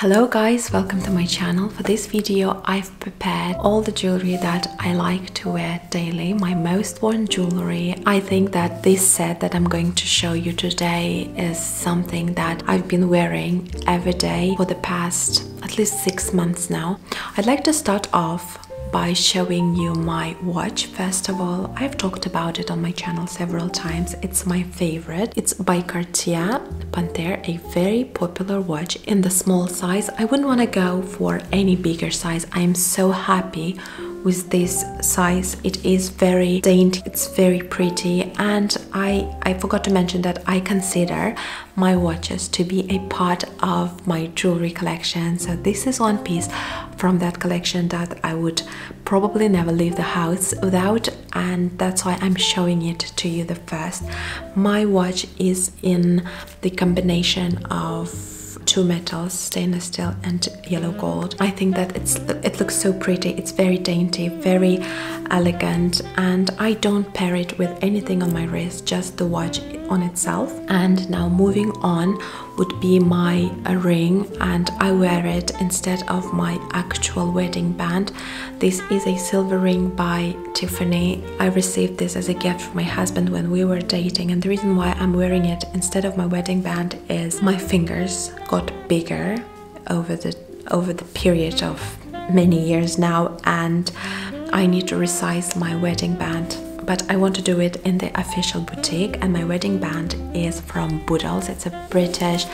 Hello guys, welcome to my channel. For this video I've prepared all the jewelry that I like to wear daily, my most worn jewelry. I think that this set that I'm going to show you today is something that I've been wearing every day for the past at least six months now. I'd like to start off by showing you my watch. First of all i've talked about it on my channel several times. It's my favorite. It's by cartier panthère a very popular watch in the small size. I wouldn't want to go for any bigger size. I'm so happy with this size. It is very dainty. It's very pretty. And i i forgot to mention that i consider my watches to be a part of my jewelry collection. So this is one piece from that collection that i would probably never leave the house without and that's why i'm showing it to you the first. My watch is in the combination of two metals stainless steel and yellow gold. I think that it's it looks so pretty. It's very dainty very elegant and i don't pair it with anything on my wrist just the watch on itself and now moving on would be my ring and I wear it instead of my actual wedding band. This is a silver ring by Tiffany. I received this as a gift from my husband when we were dating and the reason why I'm wearing it instead of my wedding band is my fingers got bigger over the over the period of many years now and I need to resize my wedding band but I want to do it in the official boutique and my wedding band is from Boodles. It's a British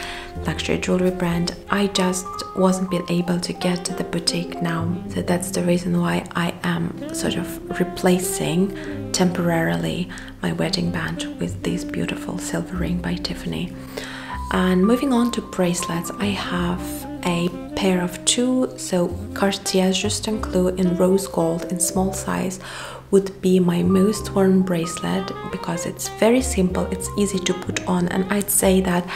luxury jewelry brand. I just wasn't been able to get to the boutique now so that's the reason why I am sort of replacing temporarily my wedding band with this beautiful silver ring by Tiffany. And moving on to bracelets, I have a pair of two, so Cartier Juste un Clou in rose gold in small size would be my most worn bracelet because it's very simple, it's easy to put on, and I'd say that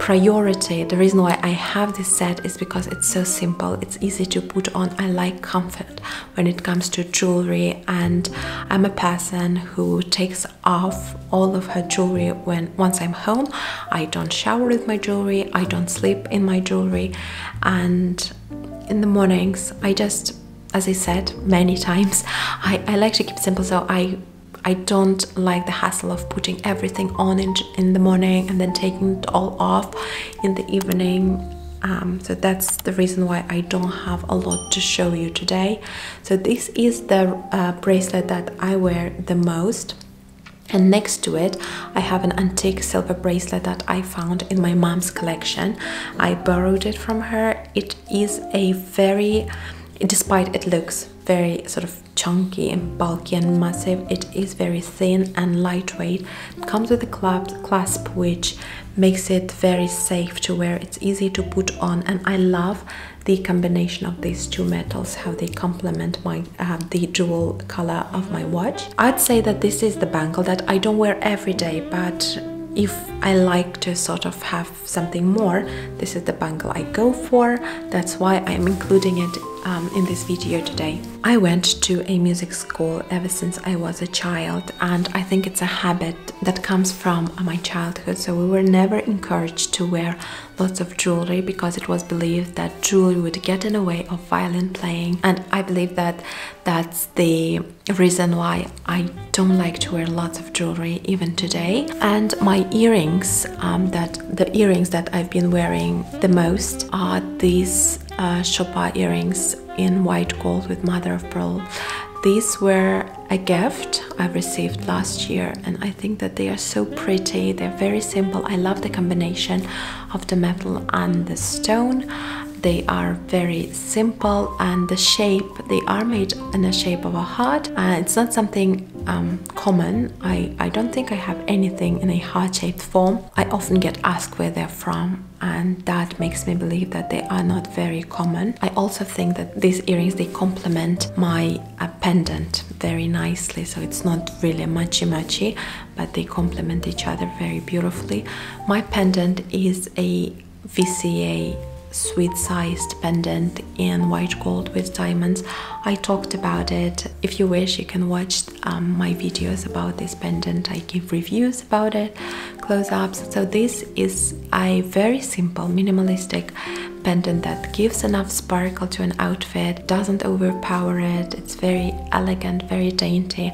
priority the reason why I have this set is because it's so simple it's easy to put on I like comfort when it comes to jewelry and I'm a person who takes off all of her jewelry when once I'm home. I don't shower with my jewelry I don't sleep in my jewelry and in the mornings I just as I said many times, I, I like to keep simple, so I I don't like the hassle of putting everything on in, in the morning and then taking it all off in the evening. Um, so that's the reason why I don't have a lot to show you today. So this is the uh, bracelet that I wear the most. And next to it, I have an antique silver bracelet that I found in my mom's collection. I borrowed it from her. It is a very despite it looks very sort of chunky and bulky and massive it is very thin and lightweight. It comes with a clasp which makes it very safe to wear. It's easy to put on and i love the combination of these two metals how they complement my uh, the jewel color of my watch. I'd say that this is the bangle that i don't wear every day but if I like to sort of have something more, this is the bangle I go for. That's why I'm including it um, in this video today. I went to a music school ever since I was a child and I think it's a habit that comes from my childhood. So we were never encouraged to wear lots of jewelry because it was believed that jewelry would get in the way of violin playing. And I believe that that's the reason why I don't like to wear lots of jewelry even today. And my earrings um, that the earrings that I've been wearing the most are these uh, Chopard earrings in white gold with mother of pearl. These were a gift I received last year and I think that they are so pretty. They're very simple. I love the combination of the metal and the stone they are very simple and the shape they are made in the shape of a heart. Uh, it's not something um, common. I, I don't think I have anything in a heart-shaped form. I often get asked where they're from and that makes me believe that they are not very common. I also think that these earrings they complement my uh, pendant very nicely so it's not really matchy matchy but they complement each other very beautifully. My pendant is a VCA sweet sized pendant in white gold with diamonds. I talked about it. If you wish you can watch um, my videos about this pendant. I give reviews about it close-ups. So this is a very simple minimalistic pendant that gives enough sparkle to an outfit, doesn't overpower it. It's very elegant, very dainty,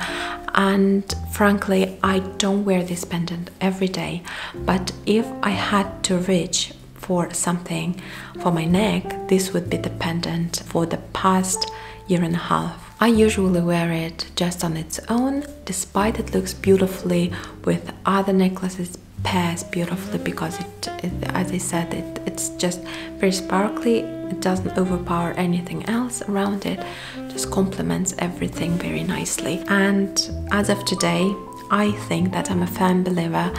and frankly, I don't wear this pendant every day. But if I had to reach for something for my neck, this would be the pendant for the past year and a half. I usually wear it just on its own, despite it looks beautifully with other necklaces pairs beautifully because it, it, as I said it it's just very sparkly it doesn't overpower anything else around it just complements everything very nicely and as of today I think that I'm a firm believer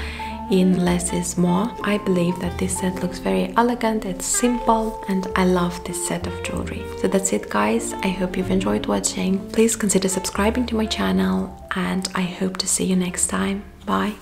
in less is more. I believe that this set looks very elegant, it's simple, and I love this set of jewelry. So that's it guys, I hope you've enjoyed watching. Please consider subscribing to my channel and I hope to see you next time. Bye!